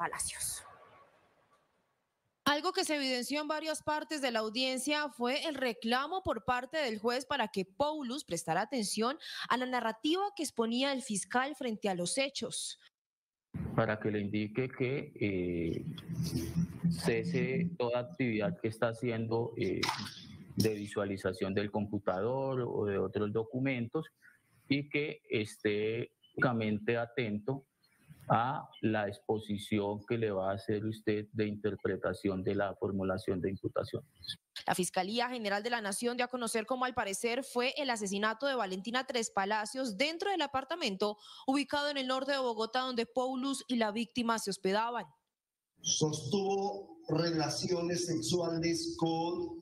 Palacios. Algo que se evidenció en varias partes de la audiencia fue el reclamo por parte del juez para que Paulus prestara atención a la narrativa que exponía el fiscal frente a los hechos. Para que le indique que eh, cese toda actividad que está haciendo eh, de visualización del computador o de otros documentos y que esté únicamente atento a la exposición que le va a hacer usted de interpretación de la formulación de imputación. La Fiscalía General de la Nación dio a conocer cómo al parecer fue el asesinato de Valentina Tres Palacios dentro del apartamento ubicado en el norte de Bogotá donde Paulus y la víctima se hospedaban. Sostuvo relaciones sexuales con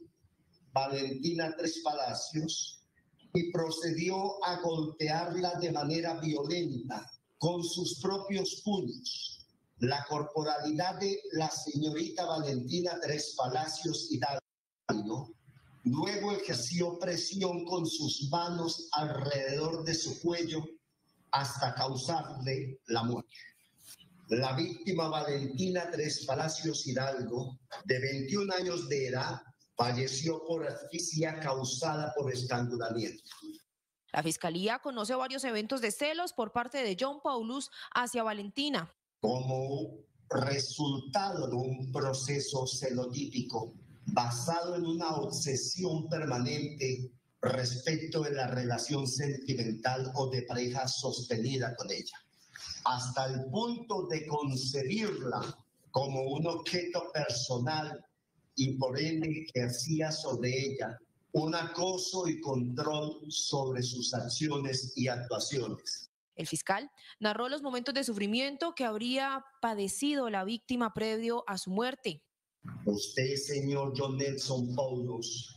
Valentina Tres Palacios y procedió a golpearla de manera violenta con sus propios puños. La corporalidad de la señorita Valentina Tres Palacios Hidalgo luego ejerció presión con sus manos alrededor de su cuello hasta causarle la muerte. La víctima Valentina Tres Palacios Hidalgo, de 21 años de edad, falleció por asfixia causada por estrangulamiento. La fiscalía conoce varios eventos de celos por parte de John Paulus hacia Valentina. Como resultado de un proceso celotípico basado en una obsesión permanente respecto de la relación sentimental o de pareja sostenida con ella, hasta el punto de concebirla como un objeto personal y por ende ejercía sobre ella un acoso y control sobre sus acciones y actuaciones. El fiscal narró los momentos de sufrimiento que habría padecido la víctima previo a su muerte. Usted, señor John Nelson Paulus,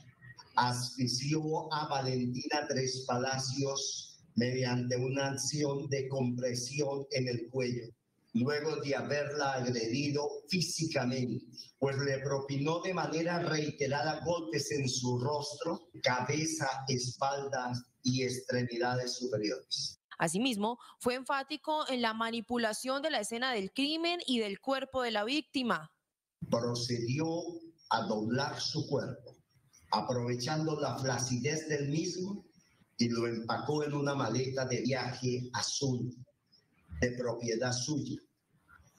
asfixió a Valentina Tres Palacios mediante una acción de compresión en el cuello luego de haberla agredido físicamente, pues le propinó de manera reiterada golpes en su rostro, cabeza, espaldas y extremidades superiores. Asimismo, fue enfático en la manipulación de la escena del crimen y del cuerpo de la víctima. Procedió a doblar su cuerpo, aprovechando la flacidez del mismo y lo empacó en una maleta de viaje azul de propiedad suya.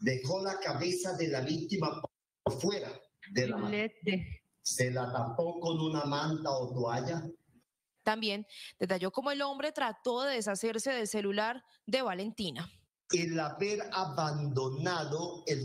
Dejó la cabeza de la víctima por fuera de la maleta. Se la tapó con una manta o toalla. También detalló cómo el hombre trató de deshacerse del celular de Valentina. El haber abandonado el